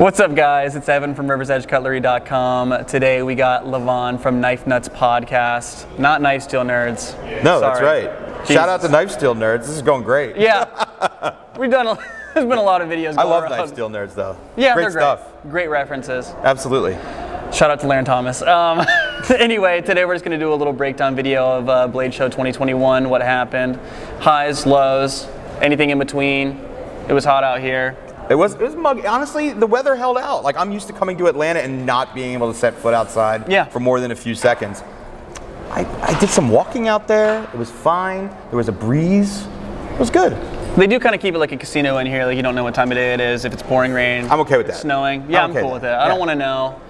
What's up, guys? It's Evan from RiversEdgeCutlery.com. Today we got Levon from Knife Nuts Podcast, not Knife Steel Nerds. No, that's right. Jesus. Shout out to Knife Steel Nerds. This is going great. Yeah, we've done. A, there's been a lot of videos. I love around. Knife Steel Nerds though. Yeah, great. stuff. Great references. Absolutely. Shout out to Larrin Thomas. Um, anyway, today we're just going to do a little breakdown video of uh, Blade Show 2021. What happened? Highs, lows, anything in between. It was hot out here. It was it was muggy. Honestly, the weather held out. Like I'm used to coming to Atlanta and not being able to set foot outside Yeah. for more than a few seconds. I, I did some walking out there. It was fine. There was a breeze. It was good. They do kind of keep it like a casino in here. Like you don't know what time of day it is. If it's pouring rain, I'm okay with that. snowing. Yeah, I'm, I'm cool with with it. that. I don't Yeah. want to know.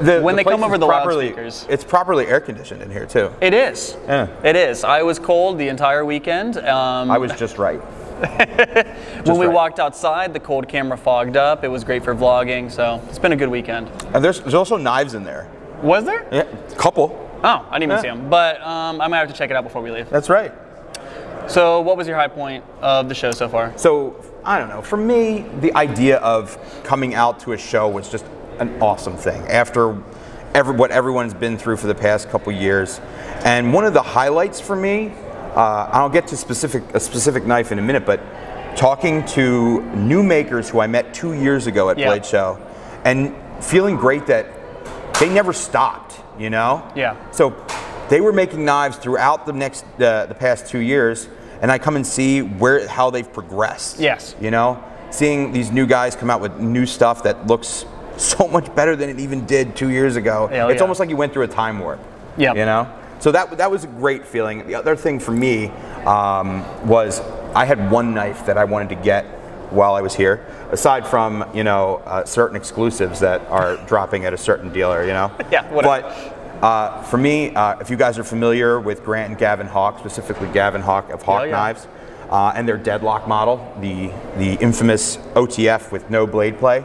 The, When the they come over the properly, loudspeakers. It's properly air conditioned in here too. It is. Yeah. It is. I was cold the entire weekend. Um, I was just right. when we right. walked outside, the cold camera fogged up. It was great for vlogging, so it's been a good weekend. And there's, there's also knives in there. Was there? Yeah, a couple. Oh, I didn't even see them. But um, I might have to check it out before we leave. That's right. So, what was your high point of the show so far? So I don't know. For me, the idea of coming out to a show was just an awesome thing. After every, what everyone's been through for the past couple years, and one of the highlights for me, uh, I'll get to specific a specific knife in a minute, but talking to new makers who I met two years ago at Yeah. Blade Show, and feeling great that they never stopped. You know. Yeah. So they were making knives throughout the next uh, the past two years, and I come and see where how they've progressed. Yes. You know, seeing these new guys come out with new stuff that looks so much better than it even did two years ago. Hell it's yeah. almost like you went through a time warp. Yeah. You know. So that that was a great feeling. The other thing for me um, was I had one knife that I wanted to get while I was here. Aside from you know uh, certain exclusives that are dropping at a certain dealer, you know. Yeah, whatever. But uh, for me, uh, if you guys are familiar with Grant and Gavin Hawk, specifically Gavin Hawk of Hawk yeah. Knives, uh, and their deadlock model, the the infamous OTF with no blade play,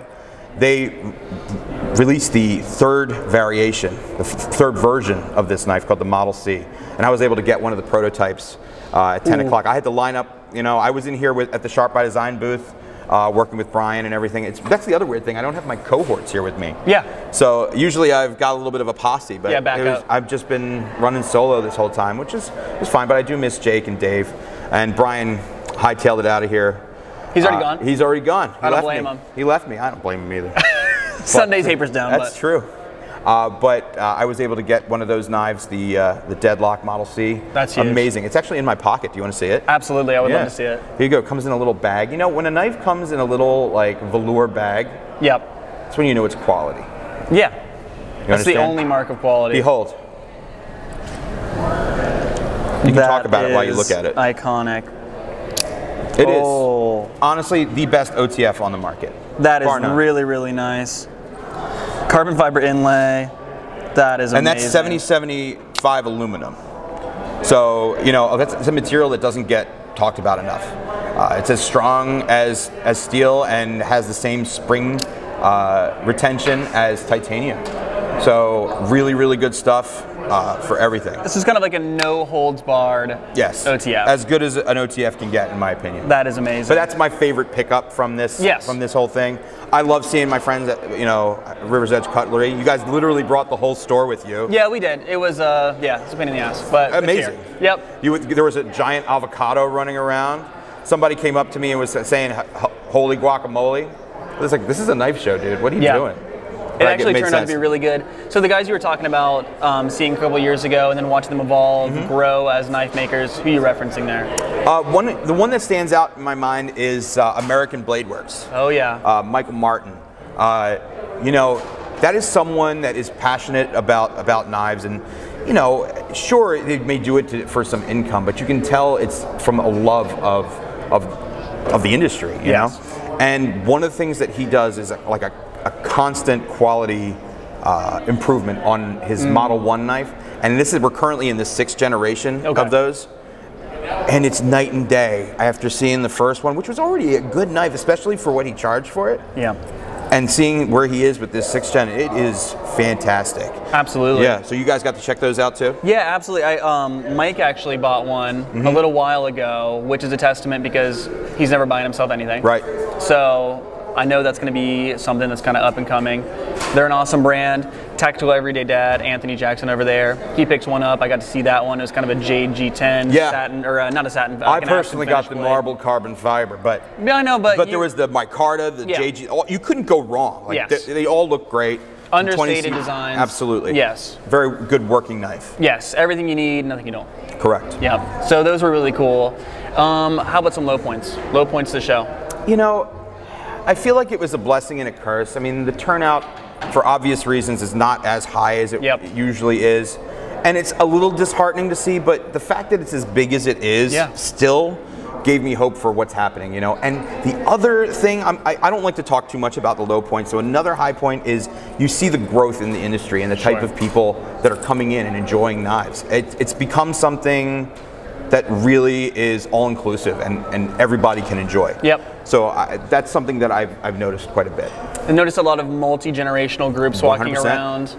they released the third variation, the third version of this knife called the Model C, and I was able to get one of the prototypes uh, at 10 o'clock. I had to line up. You know, I was in here with, at the Sharp by Design booth. Uh, working with Brian and everything. It's, that's the other weird thing. I don't have my cohorts here with me. Yeah. So usually I've got a little bit of a posse, but Yeah, was-. I've just been running solo this whole time, which is, is fine. But I do miss Jake and Dave, and Brian hightailed it out of here. He's already Uh, gone. He's already gone. He I don't blame me. him. He left me. I don't blame him either. Sunday tapers down. That's but true. Uh, but uh, I was able to get one of those knives, the uh, the Deadlock Model C. That's huge. amazing. It's actually in my pocket. Do you want to see it? Absolutely, I would Yeah. love to see it. Here you go. It comes in a little bag. You know, when a knife comes in a little like velour bag, Yep. that's when you know it's quality. Yeah. You That's the only mark of quality. Behold. You can talk about it while you look at it. Iconic. It is oh, honestly the best OTF on the market. that is really, really nice. Carbon fiber inlay. That is and amazing. that's 7075 aluminum. So you know that's it's a material that doesn't get talked about enough. Uh, it's as strong as as steel and has the same spring uh, retention as titanium. So really, really good stuff uh, for everything. This is kind of like a no holds barred Yes, OTF. as good as an OTF can get, in my opinion. that is amazing. But that's my favorite pickup from this Yes. from this whole thing. I love seeing my friends at you know Rivers Edge Cutlery. You guys literally brought the whole store with you. yeah, we did. It was uh, yeah, it's a pain in the ass, but it's Amazing. Yep. You, there was a giant avocado running around. Somebody came up to me and was saying, "Holy guacamole!" I was like, "This is a knife show, dude. What are you Yeah. doing?" It actually made turned out to be really good. So the guys you were talking about, um, seeing a couple years ago, and then watching them evolve, Mm-hmm. grow as knife makers. Who are you referencing there? Uh, one, the one that stands out in my mind is uh, American Blade Works. Oh yeah. uh, Michael Martin. Uh, you know, that is someone that is passionate about about knives, and you know, sure they may do it to, for some income, but you can tell it's from a love of of of the industry. You Yes. know, and one of the things that he does is like a, a constant quality uh, improvement on his Model One knife, and this is we're currently in the sixth generation Okay. of those and it's night and day after seeing the first one, which was already a good knife, especially for what he charged for it. yeah. And seeing where he is with this sixth gen, it is fantastic. Absolutely. Yeah, so you guys got to check those out too? Yeah, absolutely. I, um, Mike actually bought one Mm-hmm. a little while ago, which is a testament because he's never buying himself anything. Right. So I know that's going to be something that's kind of up and coming. They're an awesome brand. Tactical Everyday Dad, Anthony Jackson over there. He picks one up. I got to see that one. It was kind of a Jade G10 Yeah. satin, or uh, not a satin. I like an aspen personally got the blade. marble carbon fiber, but Yeah, I know, but but you- there was the micarta, the Yeah. JG. All, you couldn't go wrong. Like Yes. they, they all look great. Understated C- designs. Absolutely. Yes. Very good working knife. yes, everything you need, nothing you don't. Correct. Yeah. So those were really cool. Um, how about some low points? Low points to the show. You know, I feel like it was a blessing and a curse. I mean, the turnout, for obvious reasons, is not as high as it Yep. usually is. And it's a little disheartening to see, but the fact that it's as big as it is Yeah. still gave me hope for what's happening, you know? And the other thing, I'm, I, I don't like to talk too much about the low points, so another high point is you see the growth in the industry and the type Sure. of people that are coming in and enjoying knives. It, it's become something that really is all inclusive and, and everybody can enjoy. Yep. So I, that's something that I've, I've noticed quite a bit. I noticed a lot of multi generational groups walking 100%. around.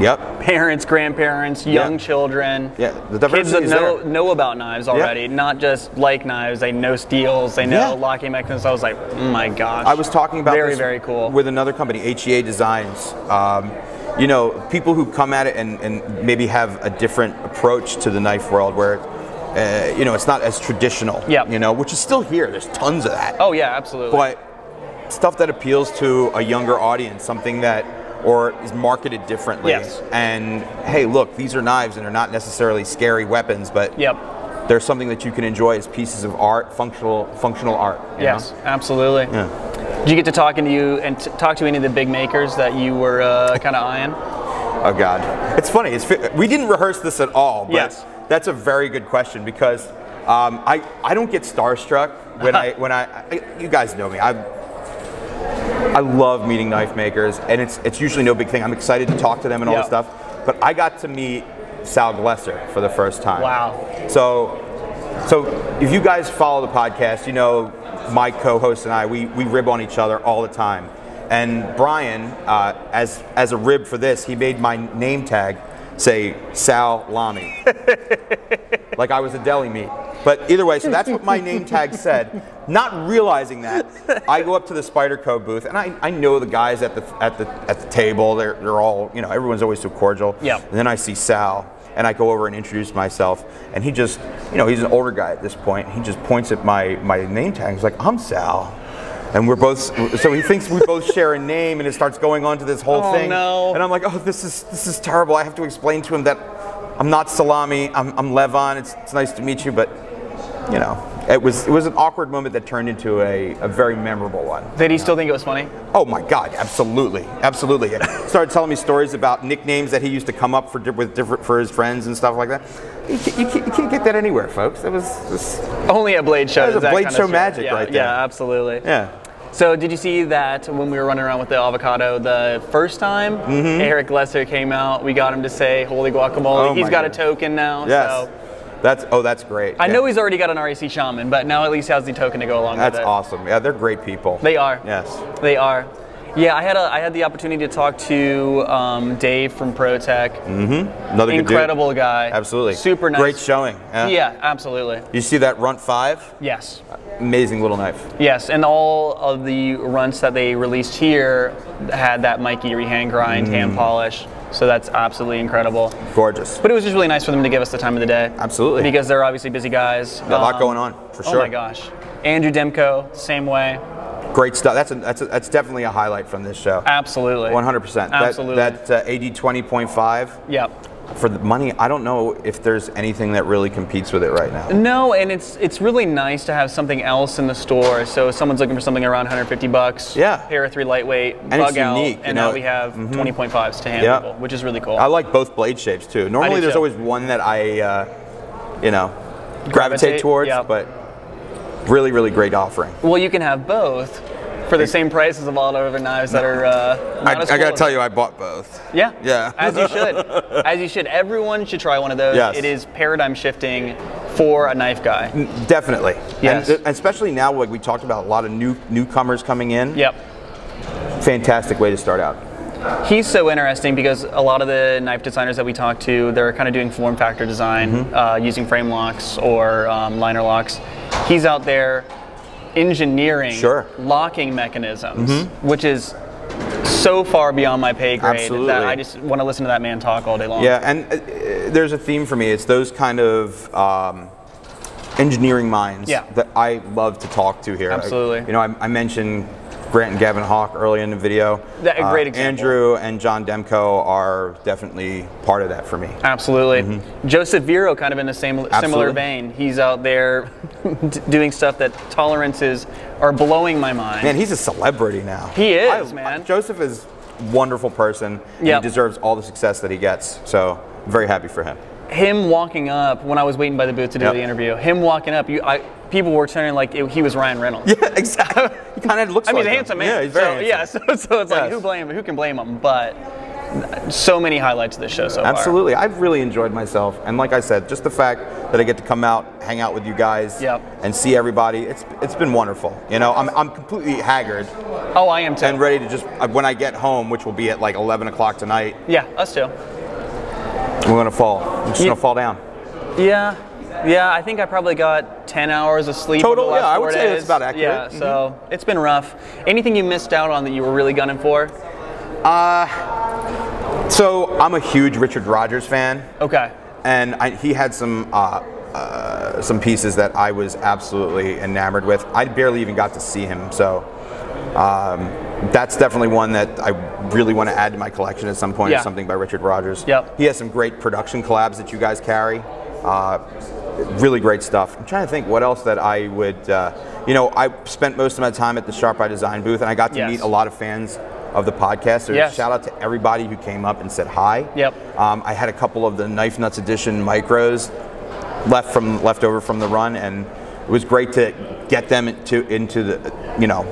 Yep. Parents, grandparents, young Yeah. children. Yeah, the Kids diversity that is know there. know about knives already, not just like knives. They know steels. They know Yeah. locking mechanisms. I was like, oh my gosh. I was talking about very this very cool. with another company, HEA Designs. Um, you know, people who come at it and, and maybe have a different approach to the knife world, where uh, you know it's not as traditional. Yeah. You know, which is still here. There's tons of that. oh yeah, absolutely. but stuff that appeals to a younger audience, something that or is marketed differently. Yes. And hey, look, these are knives and they're not necessarily scary weapons, but Yep. they're something that you can enjoy as pieces of art, functional functional art. you Yes, know? absolutely. Yeah. Did you get to talking to you and t- talk to any of the big makers that you were uh, kind of eyeing? Oh God, it's funny. It's we didn't rehearse this at all, but Yes. That's a very good question because um, I I don't get starstruck when I when I, I you guys know me. I I love meeting knife makers, and it's it's usually no big thing. I'm excited to talk to them and all Yeah. this stuff. But I got to meet Sal Glesser for the first time. Wow. So so if you guys follow the podcast, you know my co-host and I we we rib on each other all the time. And Brian, uh, as as a rib for this, he made my name tag say Sal Lamy, like I was a deli meat. But either way, so that's what my name tag said. Not realizing that, I go up to the Spyderco booth, and I, I know the guys at the at the at the table. They're they're all you know. Everyone's always so cordial. Yep. And then I see Sal, and I go over and introduce myself, and he just, you know, he's an older guy at this point. He just points at my my name tag. He's like, "I'm Sal." And we're both, so he thinks we both share a name, and it starts going on to this whole Oh, thing. no. And I'm like, oh, this is this is terrible. I have to explain to him that I'm not Salami. I'm, I'm Levon. It's, it's nice to meet you, but you know, it was it was an awkward moment that turned into a, a very memorable one. Did he still think it was funny? Oh my God, absolutely, absolutely. He started telling me stories about nicknames that he used to come up for with different for his friends and stuff like that. You can't, you you can't get that anywhere, folks. That was, this, Only a Blade Show. That was a Blade Show magic yeah, right there. Yeah, absolutely. yeah. So did you see that when we were running around with the avocado the first time? Mm-hmm. Eric Glesser came out. We got him to say "Holy guacamole." Oh He's got a token now. Yes. So That's oh, that's great. I Yeah. know he's already got an REC shaman, but now at least has the token to go along That's with it. That's awesome. Yeah, they're great people. They are. Yes. They are. Yeah, I had a I had the opportunity to talk to um, Dave from ProTech. Another good dude. Incredible guy. Absolutely. Super nice. Great showing. Yeah. Yeah, absolutely. You see that runt five? Yes. Amazing little knife. Yes, and all of the runts that they released here had that Mikey hand grind, Mm. hand polish. So that's absolutely incredible. Gorgeous. But it was just really nice for them to give us the time of the day. Absolutely. Because they're obviously busy guys. Got a lot Um, going on, for sure. Oh my gosh. Andrew Demko, same way. Great stuff. That's a, that's a, that's definitely a highlight from this show. Absolutely. 100%. Absolutely. That, that uh, AD 20.5 Yep. for the money. I don't know if there's anything that really competes with it right now. No, and it's it's really nice to have something else in the store. So if someone's looking for something around 150 bucks, Yeah. Para three lightweight, And bug it's out, unique, and you now we have 20.5s to hand Yeah. people, which is really cool. I like both blade shapes too. Normally, there's always one that I, uh, you know, gravitate, Gravitate, towards, yeah. but really, really great offering. well, you can have both for the same prices of all the other knives that are. Uh, not as cool as- you, I bought both. Yeah. Yeah. As you should. As you should. Everyone should try one of those. Yes. It is paradigm shifting for a knife guy. Definitely. Yes. And, especially now, like we talked about, a lot of new newcomers coming in. Yep. Fantastic way to start out. He's so interesting because a lot of the knife designers that we talk to, they're kind of doing form factor design Mm-hmm. uh, using frame locks or um, liner locks. He's out there engineering Sure. locking mechanisms, which is so far beyond my pay grade Absolutely. that I just want to listen to that man talk all day long. Yeah, and uh, there's a theme for me. It's those kind of um, engineering minds Yeah. that I love to talk to here. Absolutely. you know, I, I mentioned Grant and Gavin Hawk early in the video. That- a Uh, great example. Andrew and John Demko are definitely part of that for me. Absolutely. Joseph Vero, kind of in the same similar Mm-hmm. Vein. He's out there doing stuff that tolerances are blowing my mind. Man, he's a celebrity now. He is, man. Joseph is a wonderful person. and Yep. He deserves all the success that he gets. So, very happy for him. him walking up when I was waiting by the booth to do Yep. the interview, him walking up, you, I, people were turning like it, he was Ryan Reynolds. Yeah, exactly. he kind of looks I mean, like he's him. handsome man. Yeah, he's very so, handsome. Yeah, so, so it's like who blame who can blame him? But so many highlights of this show so far. Absolutely. I've really enjoyed myself. And like I said, just the fact that I get to come out, hang out with you guys, Yep. and see everybody, it's it's been wonderful. You know, I'm, I'm completely haggard Oh, I am too. and ready to just, uh, when I get home, which will be at like 11 o'clock tonight, yeah, us too. We're going to fall. I'm just You- to fall down. Yeah, yeah. I think I probably got ten hours of sleep. Total? over the last Yeah, I would four say that's about accurate. Yeah, Mhm. so it's been rough. Anything you missed out on that you were really gunning for? Uh, So I'm a huge Richard Rogers fan. Okay. and I, he had some uh, uh, some pieces that I was absolutely enamored with. I barely even got to see him, so um, that's definitely one that I really want to add to my collection at some point. Yeah. Something by Richard Rogers. Yep. He has some great production collabs that you guys carry. Uh, really great stuff. I'm trying to think what else that I would. Uh, you know, I spent most of my time at the Sharp by Design booth, and I got to Yes. meet a lot of fans of the podcast. So Yes. shout out to everybody who came up and said hi. Yep. Um, I had a couple of the Knife Nuts Edition micros left from left over from the run, and it was great to get them into into the you know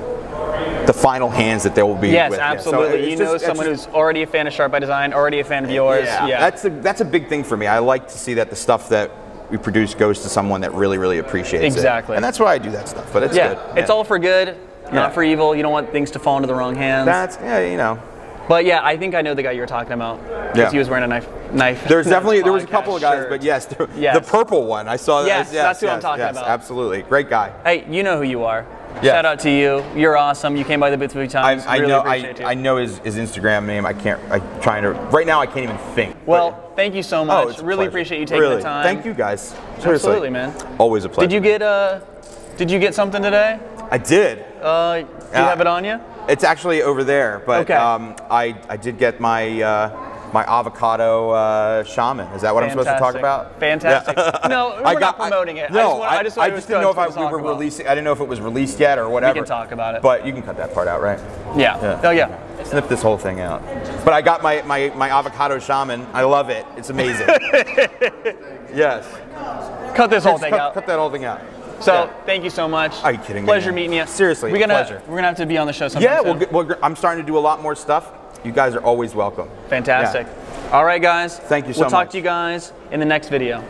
the final hands that they will be. Yes, with. Yeah, so absolutely. you just- know someone just- who's already a fan of Sharp by Design, already a fan of yours. yeah, Yeah. that's a that's a big thing for me. I like to see that the stuff that we produce goes to someone that really really appreciates it. Exactly. and that's why I do that stuff. But it's yeah. good. It's Yeah. all for good, Yeah. not for evil. You don't want things to fall into the wrong hands. that's yeah, you know. but yeah, I think I know the guy you were talking about. Yeah. He was wearing a knife. Knife. There's definitely there was a couple of guys, shirt. but yes, the, Yes. the purple one I saw. that- Yes, that's who I'm talking yes, about. Absolutely, great guy. Hey, you know who you are. Yeah. Shout out to you. You're awesome. You came by the booth a few I, times. I really know. I, appreciate you. I know his, his Instagram name. I can't. I'm trying to. Right now, I can't even think. well, But- thank you so oh, much. it's really appreciate you taking Really. the time. Thank you guys. Seriously. Absolutely, man. Always a pleasure. Did you get uh did you get something today? I did. Uh do you have it on you? It's actually over there, but Okay. um, I I did get my uh, my avocado uh, shaman. Is that what I'm supposed to talk about? Fantastic. Yeah. No, we're I not got, promoting it. I No, just want- I just wanted to didn't know if I, we were about- releasing. I didn't know if it was released yet or whatever. We can talk about it. But you can cut that part out, right? Yeah. Oh yeah. Snip this whole thing out. But I got my, my, my avocado shaman. I love it. It's amazing. yes. Cut this whole Cut, thing out. cut that whole thing out. So Yeah. thank you so much. Are you kidding me, Pleasure man? meeting you. Seriously, we're gonna pleasure. we're gonna have to be on the show sometime. Yeah, well, well, I'm starting to do a lot more stuff. You guys are always welcome. Fantastic. Yeah. All right, guys. Thank you so much. We'll talk to you guys in the next video.